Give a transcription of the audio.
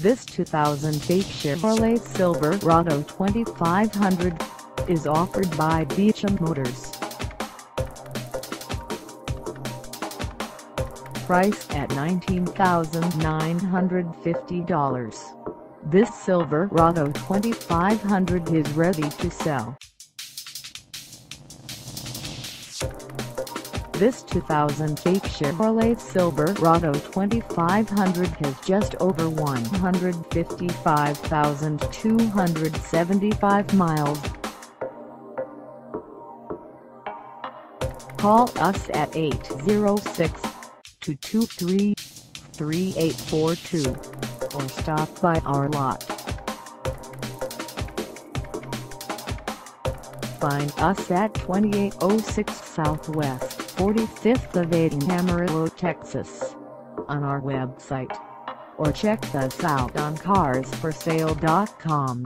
This 2008 Chevrolet Silverado 2500 is offered by Beauchamp Motors. Price at $19,950. This Silverado 2500 is ready to sell. This 2008 Chevrolet Silverado 2500 has just over 155,275 miles. Call us at 806-223-3842 or stop by our lot. Find us at 2806 Southwest 45th Ave in Amarillo, Texas on our website or check us out on carsforsale.com.